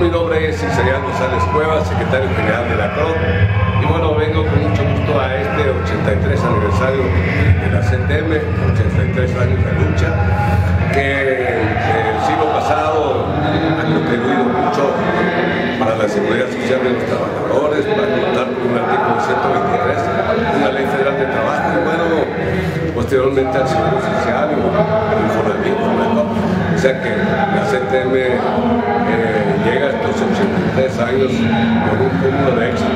mi nombre es Isaías González Cuevas, secretario general de la CROC, y bueno, vengo con mucho gusto a este 83 aniversario de la CTM, 83 años de lucha, que el siglo pasado ha contribuido mucho para la seguridad social de los trabajadores, para contar con un artículo 123, una ley federal de trabajo, y bueno, posteriormente al Seguro Social, el Infonavit, o sea que la CTM eh, llega a estos 83 años con un cúmulo